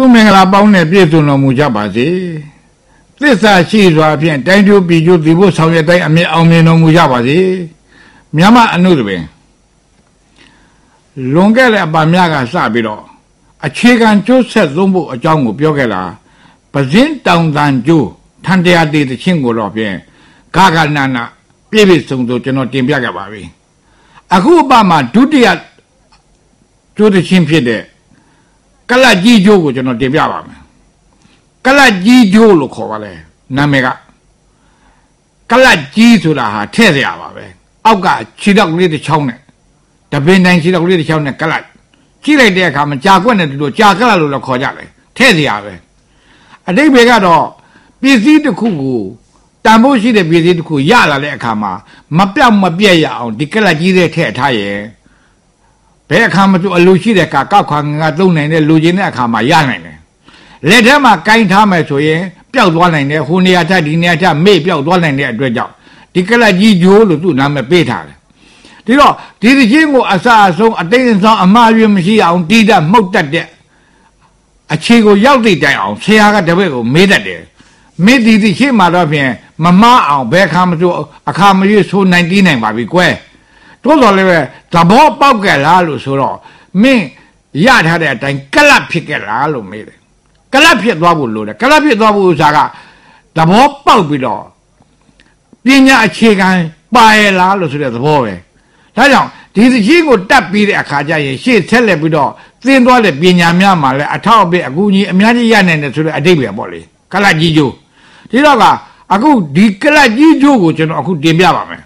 သူမင်္ဂလာပေါင်းနဲ့ပြည့်စုံတော်မူကြပါစေသစ္စာရှိစွာဖြင့်တိုင်းကျိုးပြည်ကျိုးဒီဖို့ဆောင်ရွက်တိုင်းအမြဲအောင်မြင်တော်မူကြပါစေမြမအနုတပင်လွန်ခဲ့တဲ့အပါမြကစပြီးတော့အခြေခံကျိုးဆက်သုံးဖို့အကြောင်းကိုပြောခဲ့လားပဇင်းတောင်တန်ကျိုးထန်တရားတည်တဲ့ချင်းကိုတော့ဖြင့်ဂဂနာနာပြည့်ပြည့်စုံစုံကျွန်တော်တင်ပြခဲ့ပါပြီအခုအပမှာဒုတိယကျိုးတဲ့ချင်းဖြစ်တဲ့ ကလတ်ကြီးကျိုးကိုကျွန်တော်တင်ပြပါမယ်ကလတ်ကြီးကျိုးလို့ခေါ်ပါလေနာမည်ကကလတ်ကြီးဆိုတာဟာထဲ့စရာပါပဲအောက်ကခြေတော့လေးတစ်ချောင်းနဲ့တပင်တိုင်းခြေတော့လေးတစ်ချောင်းနဲ့ကလတ်ကြည့်လိုက်တဲ့အခါမှာကြာကွက်နဲ့တူလို့ကြာကလတ်လို့လည်းခေါ်ကြတယ်ထဲ့စရာပဲအတိတ်ပဲကတော့ပစ္စည်းတစ်ခုကိုတန်ဖို့ရှိတဲ့ပစ္စည်းတစ်ခုရလာတဲ့အခါမှာမပြောက်မပြက်ရအောင်ဒီကလတ်ကြီးတွေထည့်ထားရဲ့ ဘယ်အခါမှသူအလိုရှိတဲ့ကကောက်ခွာငါသုံးနိုင်တဲ့လူချင်းတဲ့အခါမှာရနိုင်တယ်လက်ထဲမှာကင်ထားမယ်ဆိုရင်ပျောက်သွားနိုင်တယ်ဟိုနေရာထက်ဒီနေရာထက်မေ့ပျောက်သွားနိုင်တဲ့အတွက်ကြောင့်ဒီကလတ်ကြီးဂျိုးလို့သူ့နာမည်ပေးထားတယ်ဒီတော့ဒီတချင်းကိုအစအဆုံးအတိတ်အဆောင်အမှားယွင်းမရှိအောင်တီးတတ်မှုတ်တတ်တဲ့အခြေကိုရောက်တဲ့တိုင်အောင်ဆရာကတပည့်ကိုမေးတတ်တယ်မေးဒီဒီရှိမှတော့ဖြင့်မမအောင်ဘယ်ခါမှဆိုအခါမရွေးဆိုနိုင်တီးနိုင်ပါပြီကွယ် တိုးတော်လည်းပဲသဘောပေါက်ကြလားလို့ဆိုတော့မင်းရထားတဲ့အတိုင်းကလပ်ဖြစ်ကြလားလို့မေးတယ်ကလပ်ဖြစ်သွားဖို့လိုတယ်ကလပ်ဖြစ်သွားဖို့ဥစားကသဘောပေါက်ပြီးတော့ပညာအခြေခံပါရလားလို့ဆိုတဲ့သဘောပဲဒါကြောင့်ဒီသချင်းကိုတတ်ပြီးတဲ့အခါကျရင်ရှေ့ဆက်လက်ပြီးတော့သင်သွားတဲ့ပညာများမှာလည်းအထောက်အပံ့အကူအညီအများကြီးရနိုင်တယ်ဆိုတဲ့အတိတ်ပဲပေါ့လေကလပ်ကြီးကျိုးဒီတော့ကအခုဒီကလပ်ကြီးကျိုးကိုကျွန်တော်အခုတင်ပြပါမယ်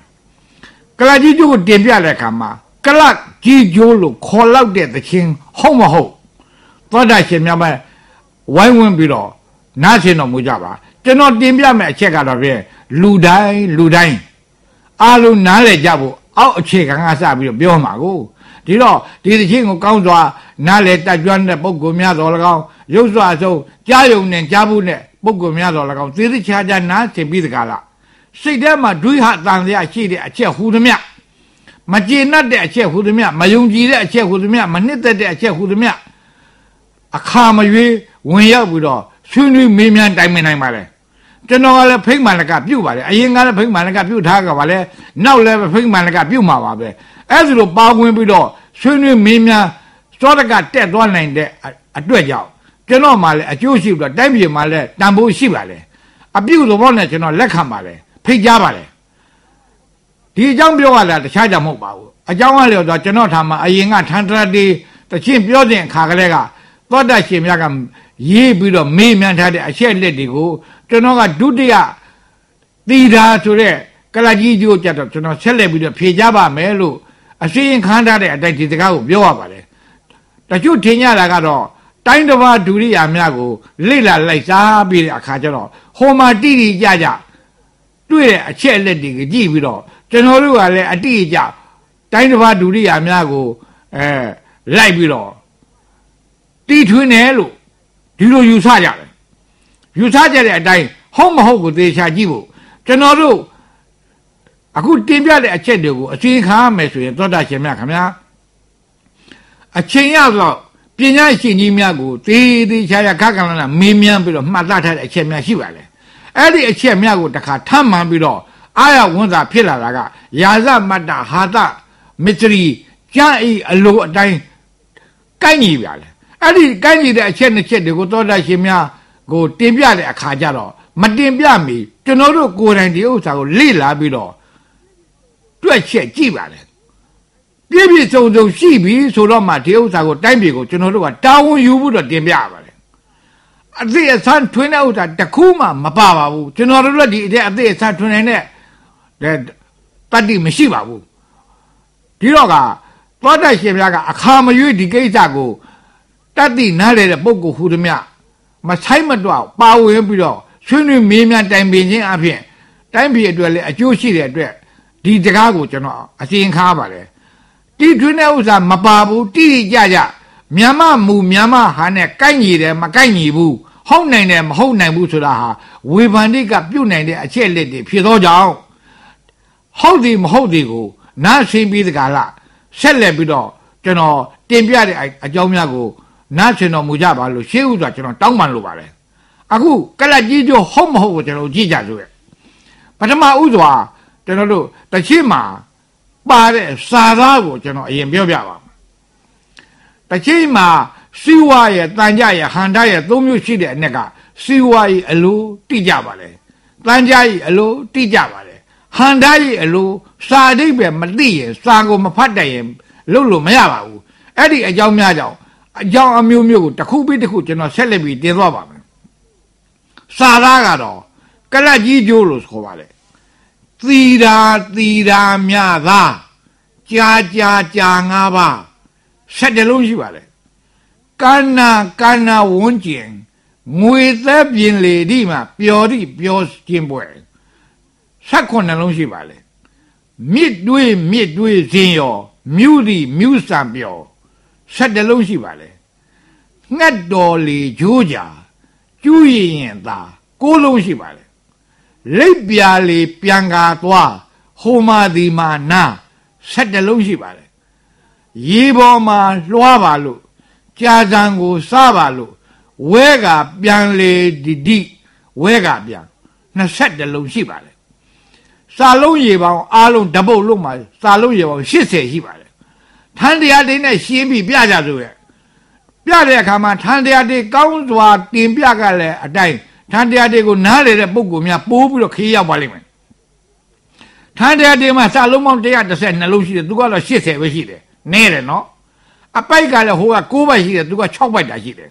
ကလပ်ကြီးကျိုးကိုတင်ပြတဲ့အခါမှာကလပ်ကြီးကျိုးလို့ခေါ်လောက်တဲ့သချင်းဟုတ်မဟုတ်သောတာရှင်များမဝိုင်းဝန်းပြီးတော့နားဆင်တော်မူကြပါကျွန်တော်တင်ပြမယ့်အချက်ကတော့ဖြင့်လူတိုင်းလူတိုင်းအားလုံးနားလည်ကြဖို့အောက်အခြေခံကစပြီးတော့ပြောမှာကိုဒီတော့ဒီသချင်းကိုကောင်းစွာနားလည်တတ်ကြွတဲ့ပုဂ္ဂိုလ်များတော်၎င်းရုပ်စွာဆုံးကြားယုံနဲ့ကြားဖို့နဲ့ပုဂ္ဂိုလ်များတော်၎င်းသေသေးချာချာနားဆင်ပြီးတကားလား စိတ်ထဲမှာဒွိဟတန်ရရှိတဲ့အချက်ဟူသမျှမကျေနပ်တဲ့အချက်ဟူသမျှမယုံကြည်တဲ့အချက်ဟူသမျှမနှစ်သက်တဲ့အချက်ဟူသမျှအခါမရွေးဝင်ရောက်ပြီးတော့ဆွေးနွေးမေးမြန်းတိုင်ပင်နိုင်ပါလေကျွန်တော်ကလည်းဖိတ်မှန်လကပြုတ်ပါလေအရင်ကလည်းဖိတ်မှန်လကပြုတ်ထားကြပါလေနောက်လည်းဖိတ်မှန်လကပြုတ်မှာပါပဲအဲ့ဒါလိုပါဝင်ပြီးတော့ဆွေးနွေးမေးမြန်းစောတကတက်သွားနိုင်တဲ့အတွက်ကြောင့်ကျွန်တော်မှလည်းအကျိုးရှိပြီးတော့တိုင်းပြည်မှာလည်းတန်ဖိုးရှိပါလေအပြုတ်သဘောနဲ့ကျွန်တော်လက်ခံပါလေ ဖိတ်ကြားပါလေဒီအကြောင်းပြောရတာတခြားကြောင့်မဟုတ်ပါဘူးအကြောင်းကလည်းတော့ကျွန်တော်ထားမှာအရင်ကထန်တရတီတချင်းပြောတဲ့အခါကလေးကသောတရှင်မြတ်ကရေးပြီးတော့မေးမြန်းထားတဲ့အချက်လက်တွေကိုကျွန်တော်ကဒုတိယသီဓာဆိုတဲ့ကလကြီးကျိုးကြတော့ကျွန်တော်ဆက်လက်ပြီးတော့ဖြေကြပါမယ်လို့အစင်းခန်းထားတဲ့အတိုက်ဒီစကားကိုပြောရပါတယ်တချို့ထင်ကြတာကတော့တိုင်းတစ်ပါးဒုရိယာများကိုလိလာလိုက်စားပြီးတဲ့အခါကျတော့ဟိုမှာတိတိကြကြ တွေ့တဲ့အချက်လက်တွေကိုကြည့်ပြီးတော့ကျွန်တော်တို့ကလည်းအတိအကျတိုင်းတစ်ပါးဒုရိယာများကိုအဲလိုက်ပြီးတော့တီထွင်းတယ်လို့ဒီလိုယူဆကြတယ်ယူဆကြတဲ့အတိုင်းဟုတ်မဟုတ်ကိုသေချာကြည့်ဖို့ကျွန်တော်တို့အခုတင်ပြတဲ့အချက်တွေကိုအစီခါမယ်ဆိုရင်သောတာရှင်များခင်ဗျာအချိန်ရတော့ပညာရှင်ကြီးများကိုသေသေးချာချာခက်ကန်လာမေးမြန်းပြီးတော့မှတ်သားထားတဲ့အချက်များရှိပါလေ အဲ့ဒီအချက်များကိုတခါထပ်မှန်ပြီးတော့အာရဝန်သာဖြစ်လာတာကယာဇမတ္တဟာတမစ္စရိကျမ်းဤအလိုအတိုင်းကိုက်ညီပြလေအဲ့ဒီကိုင်းကြီးတဲ့အချက်နှစ်ချက်တွေကိုသောတာရှင်များကိုတင်ပြတဲ့အခါကျတော့မတင်ပြမီကျွန်တော်တို့ကိုယ်တိုင်ဒီဥစ္စာကိုလေ့လာပြီးတော့တွက်ချက်ကြည့်ပါလေပြည့်ပြည့်စုံစုံရှိပြီဆိုတော့မှဒီဥစ္စာကိုတိုင်းပြည်ကိုကျွန်တော်တို့ကတာဝန်ယူပြီးတော့တင်ပြပါလေ အသေးအဆန်းထွင်းတဲ့ဥစ္စာတခုမှမပါပါဘူးကျွန်တော်တို့လည်းဒီအတဲ့အသေးအဆန်းထွင်းနေတဲ့တတ္တိမရှိပါဘူးဒီတော့ကသောတရှင်များကအခါမရွေးဒီကိစ္စကိုတတ်သိနားလေတဲ့ပုဂ္ဂိုလ်ဟူသည်မြမဆိုင်မတော့ပါဝင်ပြီးတော့ဆွေးနွေးမေးမြန်းတိုင်ပင်ခြင်းအပြင်တိုင်းပြည်အတွက်လည်းအကျိုးရှိတဲ့အတွက်ဒီတကားကိုကျွန်တော်အစီရင်ခါပါတယ်တီထွင်းတဲ့ဥစ္စာမပါဘူးတိတိကျကျ မြန်မာမူမြန်မာဟာနဲ့ကိုက်ညီတယ်မကိုက်ညီဘူးဟုတ်နိုင်တယ်မဟုတ်နိုင်ဘူးဆိုတာဟာဝေဖန်တိကပြုတ်နိုင်တဲ့အချက်လက်တွေဖြစ်သောကြောင့်ဟုတ်သည်မဟုတ်သည်ကိုနားဆင်းပြီးတကားလားဆက်လက်ပြီးတော့ကျွန်တော်တင်ပြတဲ့အကြောင်းများကိုနားချင်တော်မူကြပါလို့ရှေးဥစွာကျွန်တော်တောင်းပန်လိုပါတယ်အခုကလတ်ကြီးကျိုးဟုတ်မဟုတ်ကိုကျွန်တော်ကြည့်ကြစို့ရဲ့ပထမဥစွာကျွန်တော်တို့တချိမှာပါတဲ့စာသားကိုကျွန်တော်အရင်ပြောပြပါ မယ်တချိမှာစီဝါရဲ့တန်ကြရဲ့ဟန္တာရဲ့သုံးမျိုးရှိတဲ့အ ਨੇ ကစီဝါရဲ့အလိုတိကြပါလေတန်ကြရဲ့အလိုတိကြပါလေဟန္တာရဲ့အလိုစာအဓိပ္ပာယ်မသိရင်စာကိုမဖတ်တတ်ရင်လုပ်လို့မရပါဘူးအဲ့ဒီအကြောင်းများကြောင့်အကြောင်းအမျိုးမျိုးကိုတစ်ခုပြီးတစ်ခုကျွန်တော်ဆက်လက်ပြီးတင်သွားပါမယ်စာသားကတော့ကလတ်ကြီးကျိုးလို့ဆိုပါလေသီတာသီတာမြသာကြာကြာကြာငါးပါး ဆက်တလုံးရှိပါလေကန္နာကန္နာဝန်းကျင်ငွေသက်ပြင်လေဒီမှာပျော်ဒီပျော်ခြင်းပွဲဆက်ခွနှလုံးရှိပါလေမြစ်တွေးမြစ်တွေးခြင်းရောမြူဒီမြူစံပျော်ဆက်တလုံးရှိပါလေငှက်တော်လေဂျိုးကြကျူးရင်ရင်သာကိုးလုံးရှိပါလေလိပ်ပြာလေပြန်ကာသွားဟိုမာဒီမာနာဆက်တလုံးရှိပါလေ ရေပေါ်မှာလွှားပါလို့ကြာစံကိုစားပါလို့ဝဲကပြန်လေဒီဒီဝဲကပြန်20လုံးရှိပါလေစာလုံးရေပေါင်းအားလုံးဓပုတ်လုံးမှာစာလုံးရေပေါင်း80ရှိပါတယ်ထန်းတရားတွေနဲ့ရှင်းပြီးပြကြဆိုရဲ့ပြတဲ့အခါမှာထန်းတရားတွေကောင်းစွာတင်ပြကြလဲအတိုင်းထန်းတရားတွေကိုနားလေတဲ့ပုံကူများပိုးပြီးတော့ခေးရောက်ပါလိမ့်မယ်ထန်းတရားတွေမှာစာလုံးပေါင်း132လုံးရှိတယ်သူကတော့80ပဲရှိတယ် နဲတယ်နော်အပိုက်ကလည်းဟိုက6ပိုက်ရှိတယ်သူက6ပိုက်တာရှိတယ်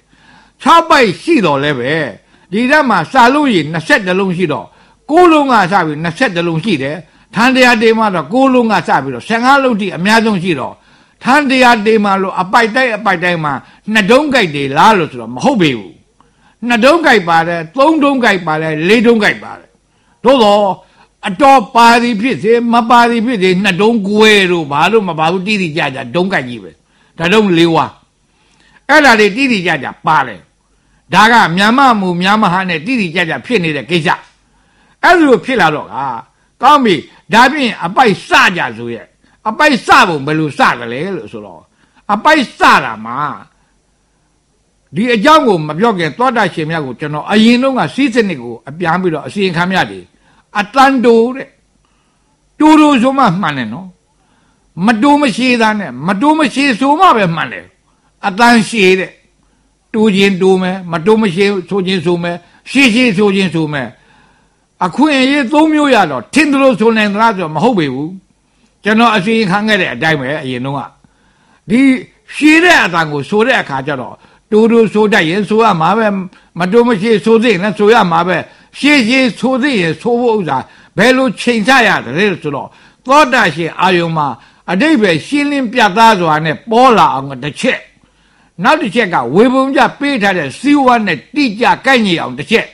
6ပိုက်ရှိတော့လဲပဲဒီတက်မှာစာလုံးရည်20လုံးရှိတော့6လုံးကစပြီး20လုံးရှိတယ်ထန်းတရားတေးမှာတော့6လုံးကစပြီးတော့15လုံးထိအများဆုံးရှိတော့ထန်းတရားတေးမှာလို့အပိုက်တိုက်အပိုက်တိုက်မှာနှစ်တုံးကြိုက်တွေလားလို့ဆိုတော့မဟုတ်ပေဘူးနှစ်တုံးကြိုက်ပါတယ်သုံးတုံးကြိုက်ပါတယ်လေးတုံးကြိုက်ပါတယ်သို့တော့ အတော်ပါသည်ဖြစ်စေမပါသည်ဖြစ်စေနှစ်တုံးကွဲတို့ဘာလို့မပါဘူးတိတိကျကျဒုံးကြိုက်ကြီးပဲဒါတော့လေးဝါအဲ့ဒါတွေတိတိကျကျပါတယ်ဒါကမြန်မာမူမြန်မာဟာနဲ့တိတိကျကျဖြစ်နေတဲ့ကိစ္စအဲ့လိုဖြစ်လာတော့ကကောင်းပြီဒါဖြင့်အပိုက်စကြဆိုရဲ့အပိုက်စပုံဘယ်လိုစကြလဲလို့ဆိုတော့အပိုက်စတာမှာဒီအကြောင်းကိုမပြောခင်သောတာရှင်မြတ်ကိုကျွန်တော်အရင်တော့ကစီးစနစ်ကိုအပြန်ပြီးတော့အစီရင်ခံမြတ်တယ် အတန်တိုတဲ့တူတူဆိုမှမှန်တယ်နော်မတူမရှိသားနဲ့မတူမရှိဆိုမှပဲမှန်တယ်အတန်ရှိတဲ့တူခြင်းတူမယ်မတူမရှိဆိုခြင်းဆိုမယ်ရှိရှိဆိုခြင်းဆိုမယ်အခွင့်အရေးသုံးမျိုးရတော့ထင်တယ်လို့ဆိုနိုင်သလားဆိုတော့မဟုတ်ပေဘူးကျွန်တော်အစီရင်ခံခဲ့တဲ့အတိုင်းပဲအရင်တော့ကဒီရှည်တဲ့အတန်ကိုဆိုတဲ့အခါကျတော့တူတူဆိုတတ်ရင်ဆိုရမှာပဲမတူမရှိဆိုသိရင်ဆိုရမှာပဲ ရှည်ရှည်ဆိုသိရင်ဆိုဖို့ဥစ္စာဘယ်လိုချိန်ချရတယ်ဆိုတော့သောတာရှင်အာယုံမှာအတိတ်ပဲရှင်းလင်းပြသစွာနဲ့ပေါ်လာအောင်တစ်ချက်နောက်တစ်ချက်ကဝေပုံကြပေးထားတဲ့စီဝါနဲ့တိကျကိုက်ညီအောင်တစ်ချက်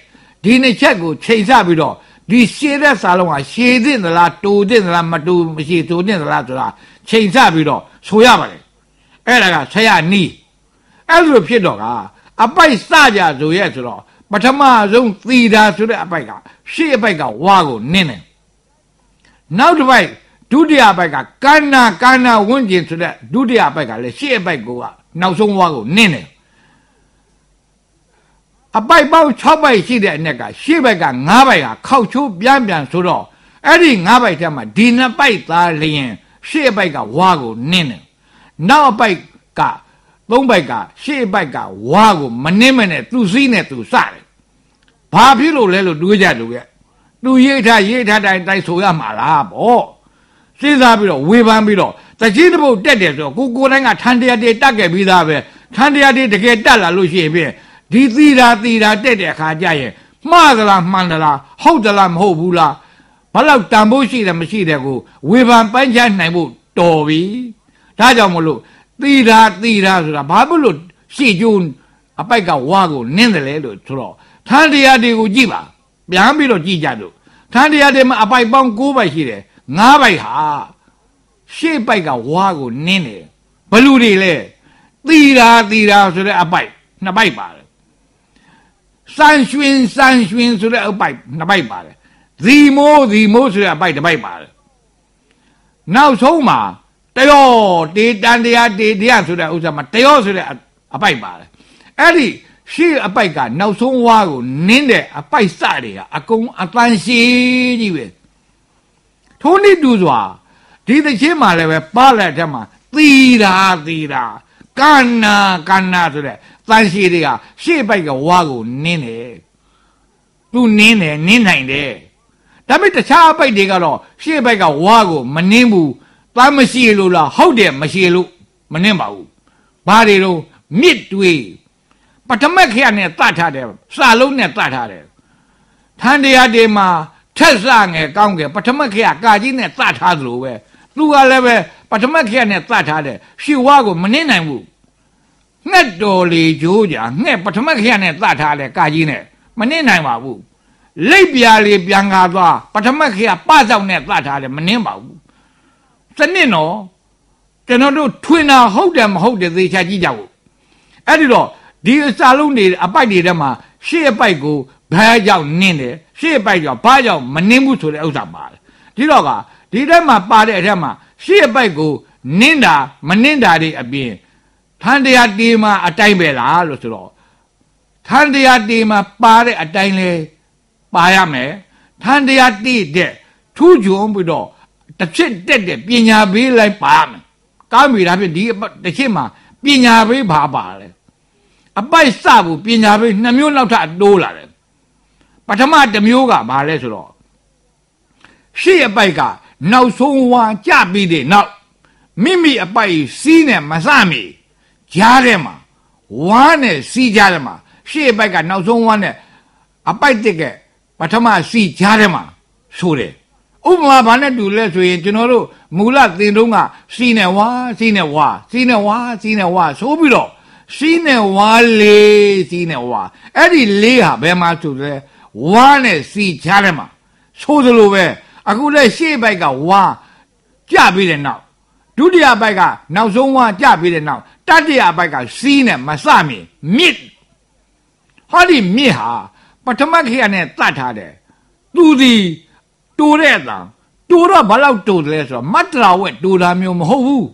ဒီနှစ်ချက်ကိုချိန်ဆပြီးတော့ဒီရှည်တဲ့စာလုံးကရှည်သင့်သလားတူသင့်သလားမတူမရှိတူသင့်သလားဆိုတာချိန်ဆပြီးတော့ဆိုရပါတယ်အဲ့ဒါကဆရာနီးအဲ့လိုဖြစ်တော့ကအပိုက်စကြဆိုရဲဆိုတော့ ပထမဆုံးသီတာဆိုတဲ့အပိုက်ကရှေ့အပိုက်ကဝါကိုနင်းတယ်နောက်တစ်ပိုက်ဒုတိယပိုက်ကကန္နာကန္နာဝန်းကျင်ဆိုတဲ့ဒုတိယပိုက်ကလည်းရှေ့အပိုက်ကနောက်ဆုံးဝါကိုနင်းတယ်အပိုက်ပေါင်း6ပိုက်ရှိတဲ့အ ਨੇ ကရှေ့ဘက်က9ပိုက်ကခောက်ချိုးပြန်ပြန်ဆိုတော့အဲ့ဒီ9ပိုက်ထဲမှာဒီနှစ်ပိုက်သားလျင်ရှေ့ပိုက်ကဝါကိုနင်းတယ်နောက်အပိုက်က သုံးပိုက်ကရှေ့ပိုက်ကဝါကိုမနှင်းမနဲ့သူ့စည်းနဲ့သူစတယ်ဘာဖြစ်လို့လဲလို့တွေးကြလို့ရဲ့သူရိတ်ထားရိတ်ထားတိုင်းတိုင်းဆိုရမှာလားပေါ့စဉ်းစားပြီးတော့ဝေဖန်ပြီးတော့တကြီးတစ်ပုတ်တက်တယ်ဆိုတော့ကိုကိုတိုင်းကထန်တရားတွေတက်ခဲ့ပြီးသားပဲထန်တရားတွေတကယ်တက်လာလို့ရှိရင်ဖြင့်ဒီသီတာသီတာတက်တဲ့အခါကျရင်မှားသလားမှန်သလားဟုတ်သလားမဟုတ်ဘူးလားဘလောက်တန်ဖို့ရှိတယ်မရှိတယ်ကိုဝေဖန်ပန်းချနိုင်ဖို့တော်ပြီဒါကြောင့်မလို့ သီတာသီတာဆိုတာဘာဖြစ်လို့ရှေ့ကျိုးအပိုက်ကဝါကိုနင်းတယ်လေလို့ဆိုတော့ထန်တရားတွေကိုကြည့်ပါပြန်ပြီးတော့ကြည့်ကြလို့ထန်တရားတွေမှာအပိုက်ပေါင်း9ပိုက်ရှိတယ်9ပိုက်ဟာရှေ့ပိုက်ကဝါကိုနင်းတယ်ဘလူတွေလဲသီတာသီတာဆိုတဲ့အပိုက်နှစ်ပိုက်ပါတယ်စန်ရွှင်စန်ရွှင်ဆိုတဲ့အပိုက်နှစ်ပိုက်ပါတယ်ဇီမိုးဇီမိုးဆိုတဲ့အပိုက်တစ်ပိုက်ပါတယ်နောက်ဆုံးမှာ တယောတေတန်တရားတေတရားဆိုတဲ့ဥစ္စာမှာတယောဆိုတဲ့အပိုက်ပါတယ်အဲ့ဒီရှေ့အပိုက်ကနောက်ဆုံးဝါကိုနင်းတဲ့အပိုက်စတွေကအကုန်အတန်ရှိကြီးပဲထိုးနည်းတူစွာဒီသချင်းမှလည်းပဲပါလက်တဲ့မှာသီတာသီတာကန္နာကန္နာဆိုတဲ့တန်ရှိတွေကရှေ့ပိုက်ကဝါကိုနင်းတယ်သူနင်းတယ်နင်းနိုင်တယ်ဒါပေမဲ့တခြားအပိုက်တွေကတော့ရှေ့ပိုက်ကဝါကိုမနင်းဘူး သားမရှိလို့လားဟုတ်တယ်မရှိလို့မနင်းပါဘူးဘာတွေတော့မြစ်တွေးပထမခရနဲ့တတ်ထားတယ်စာလုံးနဲ့တတ်ထားတယ်ထန်တရားတွေမှာထက်စငယ်ကောင်းငယ်ပထမခရကာကြီးနဲ့တတ်ထားသလိုပဲသူကလည်းပဲပထမခရနဲ့တတ်ထားတယ်ရှီဝါကိုမနှင်းနိုင်ဘူးငှက်တော်လေကြိုးကြငှက်ပထမခရနဲ့တတ်ထားတယ်ကာကြီးနဲ့မနှင်းနိုင်ပါဘူးလိပ်ပြာလေးပြန်ကားသွားပထမခရပဆောင်နဲ့တတ်ထားတယ်မနှင်းပါဘူး စနစ်နော်ကျွန်တော်တို့ထွင်တာဟုတ်တယ်မဟုတ်တယ်သေချာကြည့်ကြဖို့အဲ့ဒီတော့ဒီအစာလုံးတွေအပိုက်တွေထဲမှာရှေ့အပိုက်ကိုဘာကြောင့်နင်းတယ်ရှေ့အပိုက်ကြောင့်ဘာကြောင့်မနင်းဘူးဆိုတဲ့ဥစ္စာပါတယ်ဒီတော့ကဒီထဲမှာပါတဲ့အထက်မှာရှေ့အပိုက်ကိုနင်းတာမနင်းတာတွေအပြင်ထန်တရားတေးမှာအတိုင်းပဲလားလို့ဆိုတော့ထန်တရားတေးမှာပါတဲ့အတိုင်းလဲပါရမယ်ထန်တရားတေးတဲ့ထူးချွန်ပြီးတော့ တစ်ဖြစ်တက်တဲ့ပညာပေးလိုက်ပါမယ်ကားမိတာဖြစ်ဒီတစ်ချက်မှာပညာပေးဘာပါလဲအပိုက်စဖို့ပညာပေးနှစ်မျိုးလောက်ထပ်တိုးလာတယ်ပထမတစ်မျိုးကဘာလဲဆိုတော့ရှေ့အပိုက်ကနောက်ဆုံးဝါကြပြီးတဲ့နောက်မိမိအပိုက်စီးနဲ့မစမီကြားထဲမှာဝါနဲ့စီးကြားထဲမှာရှေ့အပိုက်ကနောက်ဆုံးဝါနဲ့အပိုက်တစ်ကပထမစီးကြားထဲမှာဆိုတယ် ဥပမာဘာနဲ့တူလဲဆိုရင်ကျွန်တော်တို့မူလသင်တုံးကစီးနဲ့ဝါစီးနဲ့ဝါစီးနဲ့ဝါစီးနဲ့ဝါဆိုပြီးတော့စီးနဲ့ဝါလေးစီးနဲ့ဝါအဲ့ဒီလေးဟာဘယ်မှာဆိုလဲဝါနဲ့စီးချားတယ်မှာဆိုသလိုပဲအခုလဲရှေ့ဘက်ကဝါကြပြီးတဲ့နောက်ဒုတိယဘက်ကနောက်ဆုံးဝါကြပြီးတဲ့နောက်တတိယဘက်ကစီးနဲ့မစမြင်မြစ်ဟောဒီမြစ်ဟာပထမခေတ်နဲ့တတ်ထားတယ်သူဒီ တိုးတဲ့အတန်တိုးတော့ဘာလို့တိုးတယ်လဲဆိုတော့မတ္တရာဝက်တိုးတာမျိုးမဟုတ်ဘူး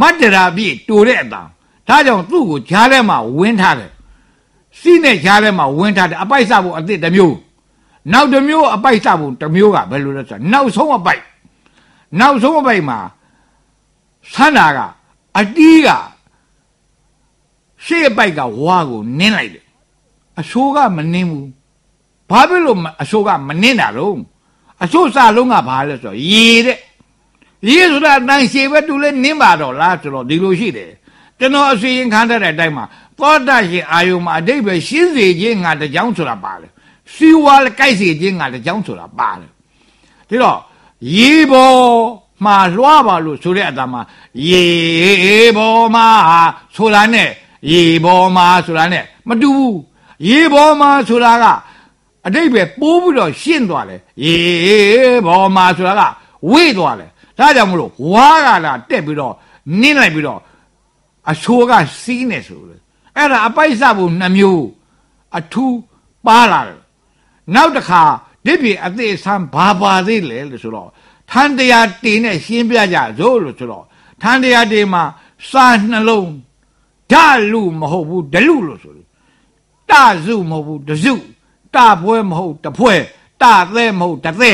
မတ္တရာပြည့်တိုးတဲ့အတန်ဒါကြောင့်သူ့ကိုဂျားထဲမှာဝင်းထားတယ်စီးနဲ့ဂျားထဲမှာဝင်းထားတယ်အပိုက်စဖို့အစ်စ်တစ်မျိုးနောက်တစ်မျိုးအပိုက်စဖို့တစ်မျိုးကဘယ်လိုလဲဆိုတော့နောက်ဆုံးအပိုက်နောက်ဆုံးအပိုက်မှာဆန္ဒကအတီးကရှေ့အပိုက်ကဝါကိုနင်းလိုက်တယ်အဆိုးကမနင်းဘူးဘာဖြစ်လို့အဆိုးကမနင်းတာတော့ အချို့စာလုံးကဘာလဲဆိုတော့ရေတဲ့ရေဆိုတာတန်ရှည်ပဲတူလဲနင်းပါတော့လားဆိုတော့ဒီလိုရှိတယ်ကျွန်တော်အစီရင်ခံတဲ့အတိုင်းမှာသောတာရှင်အာယုံမှာအတိတ်ပဲရှင်းစေခြင်းငါတကြောင်ဆိုတာပါတယ်စီဝါလကြိုက်စေခြင်းငါတကြောင်ဆိုတာပါတယ်ဒီတော့ရေဘောမှာလွှားပါလို့ဆိုတဲ့အတမှာရေဘောမှာဆိုတာနဲ့ရေဘောမှာဆိုတာနဲ့မတူဘူးရေဘောမှာဆိုတာက အတိတ်ပဲပိုးပြီးတော့ရှင်းသွားတယ်ရေဘောမှာဆိုတာကဝေ့သွားတယ်ဒါကြောင့်မလို့ဝါကလာတက်ပြီးတော့နင်းလိုက်ပြီးတော့အချိုးကစီးနေဆိုတယ်အဲ့ဒါအပိုက်စဖို့နှမျိုးအထူးပါလာတယ်နောက်တစ်ခါဒီပြီအသေးဆန်းဘာပါသေးလဲလို့ဆိုတော့ထန်တရားတင်နဲ့ရှင်းပြကြစို့လို့ဆိုတော့ထန်တရားတင်မှာစာနှလုံးဓာလူမဟုတ်ဘူးဒလူလို့ဆိုတယ်တစုမဟုတ်ဘူးတစု တပွဲမဟုတ်တပွဲတသဲမဟုတ်တသဲ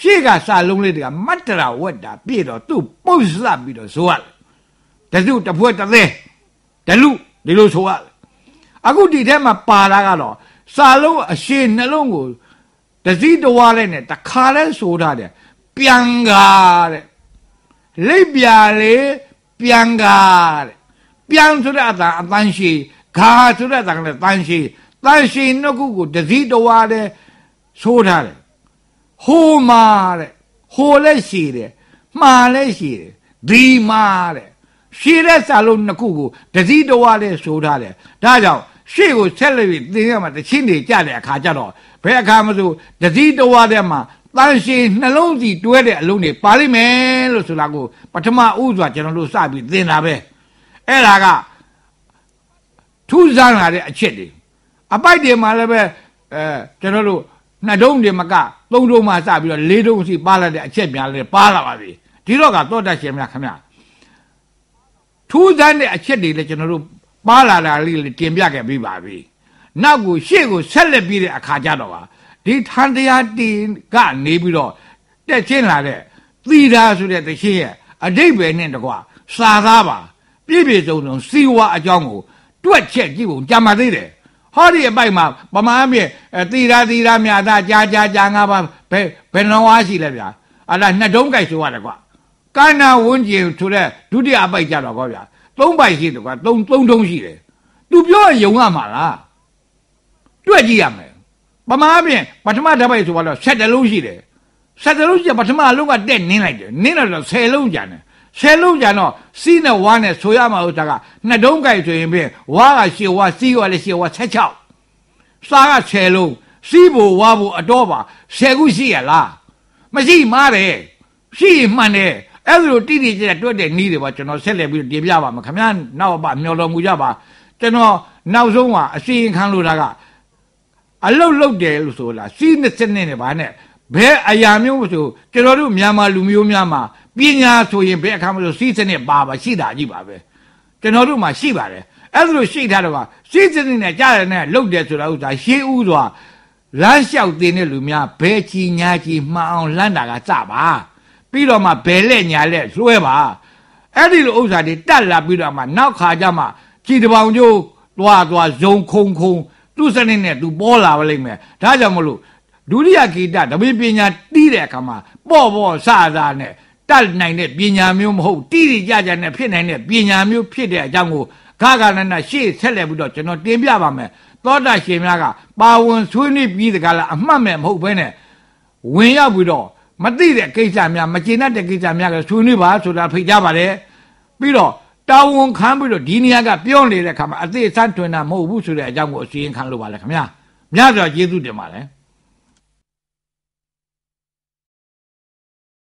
ရှေ့ကစာလုံးလေးတွေကမတ္တရာဝက်တာပြည့်တော့သူ့ပုတ်စပ်ပြီးတော့ဆိုရတယ်တစုတပွဲတသဲတလူဒီလိုဆိုရတယ်အခုဒီထဲမှာပါတာကတော့စာလုံးအရှင်းနှလုံးကိုတစည်းတဝါလိုက်နဲ့တခါလဲဆိုထားတယ်ပြန်ကားတဲ့လိပ်ပြာလေပြန်ကားတဲ့ပြန်ဆိုတဲ့အတန်အတန်ရှိဂါဆိုတဲ့အတန်ကလည်းတန်ရှိ တန်ရှင်နှစ်ခုကိုတစည်းတဝါတဲ့ဆိုးထားတယ်ဟိုမာတဲ့ဟိုလည်းရှိတယ်မှားလည်းရှိတယ်ဒီမာတဲ့ရှိတဲ့စာလုံးနှစ်ခုကိုတစည်းတဝါတဲ့ဆိုးထားတယ်ဒါကြောင့်ရှေ့ကိုဆက်လက်ပြီးသင်ရမှာတချင်းတွေကြတဲ့အခါကျတော့ဘယ်အခါမှဆိုတစည်းတဝါတဲ့မှာတန်ရှင်နှလုံးစီတွဲတဲ့အလုံးတွေပါလိမ့်မယ်လို့ဆိုတာကိုပထမဥစွာကျွန်တော်တို့စပြီးသင်တာပဲအဲ့ဒါကထူးဆန်းလာတဲ့အချက်တွေ အပိုက်တွေမှာလည်းပဲအဲကျွန်တော်တို့နှစ်တုံးတွေမကသုံးတုံးမှစပြီးတော့လေးတုံးစီပါလာတဲ့အချက်များလည်းပါလာပါပြီဒီတော့ကတော့တတ်ရှင်များခင်ဗျထူးဆန်းတဲ့အချက်တွေလည်းကျွန်တော်တို့ပါလာတာလေးလေးတင်ပြခဲ့ပြီးပါပြီနောက်ကိုရှေ့ကိုဆက်လက်ပြီးတဲ့အခါကျတော့ပါဒီထန်တရားတင်ကနေပြီးတော့တက်ချင်းလာတဲ့သီတာဆိုတဲ့တခြင်းရဲ့အတိတ်ပဲနဲ့တကွာစာသားပါပြည့်ပြည့်စုံစုံစီဝါအကြောင်းကိုတွက်ချက်ကြည့်ဖို့ကြာမှသေးတယ် ဟောဒီအပိုက်မှာပမားမြေသီတာသီတာမြာသားကြာကြာကြာငါပါဘယ်ဘယ်နှဝါရှိလဲဗျာအဲ့ဒါနှစ်တုံးကြိုက်ဆိုရတယ်ကွာကန္နာဝန်းကျင်ဆိုတဲ့ဒုတိယအပိုက်ကြတော့ကွာဗျာသုံးပိုက်ရှိတယ်ကွာသုံးသုံးတုံးရှိတယ်သူပြောရင်ယုံရမှာလားတွက်ကြည့်ရမယ်ပမားပြင်ပထမဓာတ်ပိုက်ဆိုတော့7လုံးရှိတယ်7လုံးရှိပထမလုံးကတက်နင်းလိုက်တယ်နင်းတော့10လုံးကျန်တယ် 10လုံးကျန်တော့စီးနဲ့ဝါနဲ့ဆိုရမှာဥစ္စာကနှစ်တုံးကြိုက်ဆိုရင်ပြင်ဝါက10ဝါစီးကလည်း10ဝါ16စားက10လုံးစီးဖို့ဝါဖို့အတော့ပါ10ခုရှိရလားမရှိမှားတယ်ရှိမှန်တယ်အဲ့လိုတိတိကျကျတွက်တဲ့နီးတွေပါကျွန်တော်ဆက်လက်ပြီးတင်ပြပါမယ်ခင်ဗျာနောက်ပါမျော်တော်မူကြပါကျွန်တော်နောက်ဆုံးကအစီရင်ခံလို့တာကအလုတ်လုတ်တယ်လို့ဆိုလားစီးနှစ်စနစ်နဲ့ဗာနဲ့ ဘယ်အရာမျိုးမဆိုကျွန်တော်တို့မြန်မာလူမျိုးများမှာပညာဆိုရင်ဘယ်အခါမှဆိုစီးစနစ်ပါပါရှိတာကြီးပါပဲကျွန်တော်တို့မှာရှိပါတယ်အဲ့ဒါလို့ရှိထားတော့ကစီးစနစ်နဲ့ကြားရတဲ့လုတ်တယ်ဆိုတာဥစ္စာရှေးဥစွာလမ်းလျှောက်တင်တဲ့လူများဘယ်ချီညာချီမှန်အောင်လမ်းတာကစပါပြီးတော့မှဘယ်လက်ညာလက်လွှဲပါအဲ့ဒီလိုဥစ္စာတွေတက်လာပြီးတော့မှနောက်ခါကျမှခြေတပေါင်ကျိုးသွားသွားဇုံခုံခုံသူ့စနစ်နဲ့သူပေါ်လာပါလိမ့်မယ်ဒါကြောင့်မလို့ ဒုတိယဂီတတပိပညာတီးတဲ့အခါမှာပေါ့ပေါ့စစနဲ့တတ်နိုင်တဲ့ပညာမျိုးမဟုတ်တီးတီးကြကြနဲ့ဖြစ်နိုင်တဲ့ပညာမျိုးဖြစ်တဲ့အကြောင်းကိုခါခါနနရှေ့ဆက်လက်ပြီးတော့ကျွန်တော်တင်ပြပါမယ်သောတာရှင်များကပါဝင်ဆွေးနွေးပြီးတကလားအမှတ်မဲ့မဟုတ်ဘဲနဲ့ဝင်ရောက်ပြီးတော့မသိတဲ့ကိစ္စများမကျေနပ်တဲ့ကိစ္စများကဆွေးနွေးပါဆိုတာဖိတ်ကြပါတယ်ပြီးတော့တာဝန်ခံပြီးတော့ဒီနေရာကပြောနေတဲ့ခါမှာအသေးစမ်းထွင်တာမဟုတ်ဘူးဆိုတဲ့အကြောင်းကိုအစီရင်ခံလို့ပါလေခင်ဗျာမြတ်စွာကျေးဇူးတင်ပါတယ်